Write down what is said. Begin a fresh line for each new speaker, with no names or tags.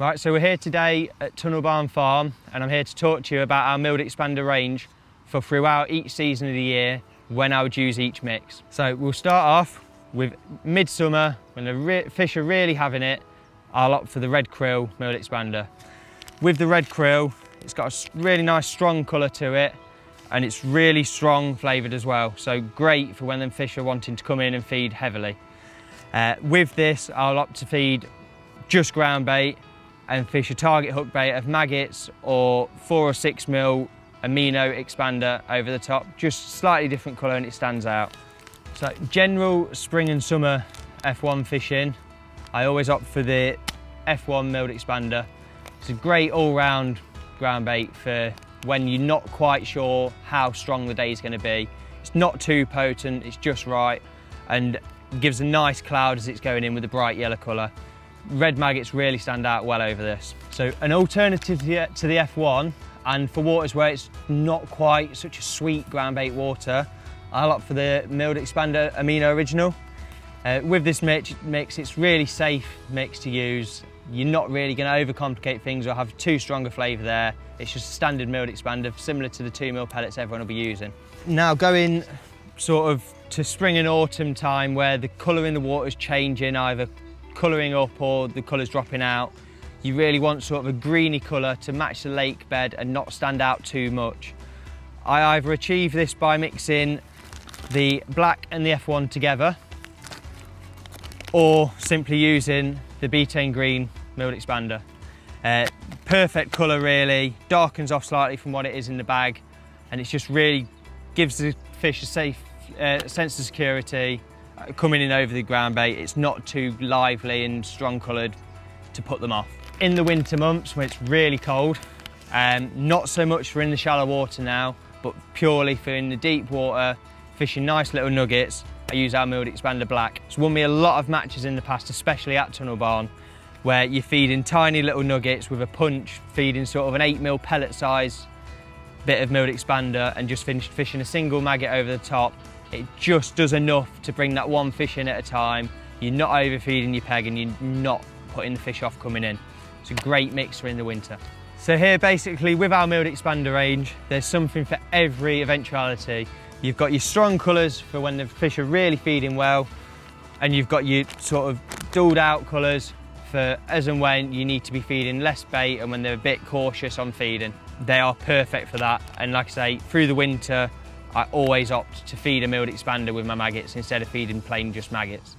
Right, so we're here today at Tunnel Barn Farm and I'm here to talk to you about our milled expander range for throughout each season of the year when I would use each mix. So we'll start off with midsummer, when the fish are really having it, I'll opt for the red krill milled expander. With the red krill, it's got a really nice strong colour to it and it's really strong flavoured as well. So great for when them fish are wanting to come in and feed heavily. Uh, with this, I'll opt to feed just ground bait and fish a target hook bait of maggots or four or six mil amino expander over the top, just slightly different colour and it stands out. So general spring and summer F1 fishing, I always opt for the F1 milled expander. It's a great all-round ground bait for when you're not quite sure how strong the day is going to be. It's not too potent, it's just right and gives a nice cloud as it's going in with a bright yellow colour red maggots really stand out well over this. So an alternative to the, to the F1 and for waters where it's not quite such a sweet ground bait water, I'll opt for the milled expander amino original. Uh, with this mix, mix, it's really safe mix to use. You're not really going to overcomplicate things or have too strong a flavour there. It's just a standard milled expander, similar to the two mil pellets everyone will be using. Now going sort of to spring and autumn time where the colour in the water is changing, either colouring up or the colours dropping out. You really want sort of a greeny colour to match the lake bed and not stand out too much. I either achieve this by mixing the black and the F1 together or simply using the betaine green milled expander. Uh, perfect colour really, darkens off slightly from what it is in the bag and it just really gives the fish a safe uh, sense of security coming in over the ground bait, it's not too lively and strong coloured to put them off. In the winter months when it's really cold, um, not so much for in the shallow water now, but purely for in the deep water, fishing nice little nuggets, I use our milled expander black. It's won me a lot of matches in the past, especially at Tunnel Barn, where you're feeding tiny little nuggets with a punch, feeding sort of an eight mil pellet size bit of milled expander and just finished fishing a single maggot over the top it just does enough to bring that one fish in at a time. You're not overfeeding your peg and you're not putting the fish off coming in. It's a great mixer in the winter. So here basically with our milled expander range, there's something for every eventuality. You've got your strong colours for when the fish are really feeding well, and you've got your sort of dulled out colours for as and when you need to be feeding less bait and when they're a bit cautious on feeding. They are perfect for that. And like I say, through the winter, I always opt to feed a milled expander with my maggots instead of feeding plain just maggots.